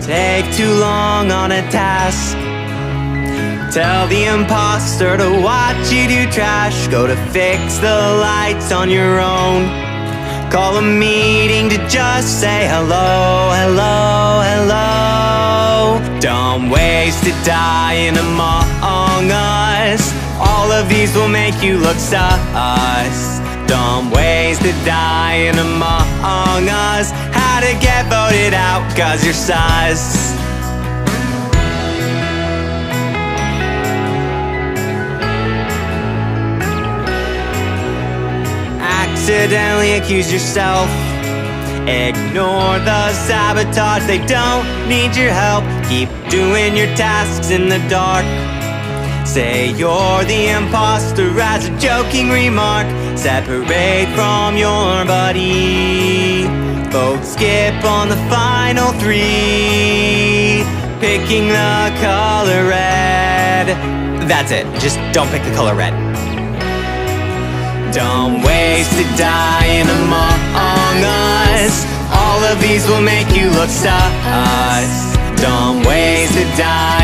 take too long on a task. Tell the imposter to watch you do trash. Go to fix the lights on your own. Call a meeting to just say hello, hello, hello. Don't waste die in among us. All of these will make you look sus. Don't waste a dying among us. To get out, cause you're sus. accidentally accuse yourself. Ignore the sabotage, they don't need your help. Keep doing your tasks in the dark. Say you're the imposter as a joking remark. Separate from your buddy. Skip on the final three. Picking the color red. That's it, just don't pick the color red. Don't waste a dying among us. All of these will make you look sus. Don't waste a dying.